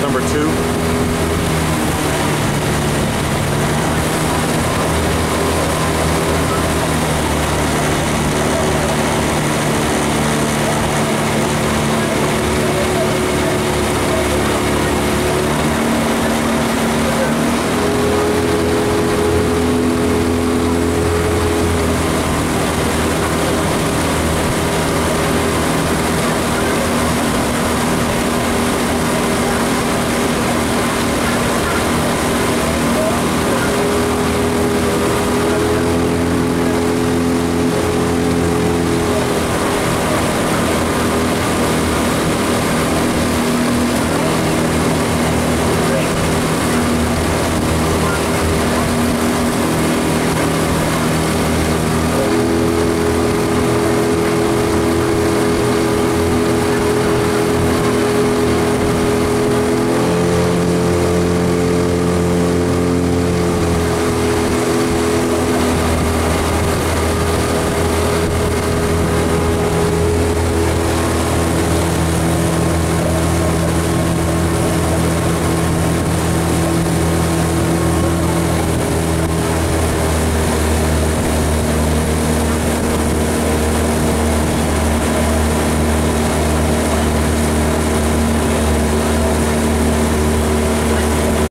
Number two.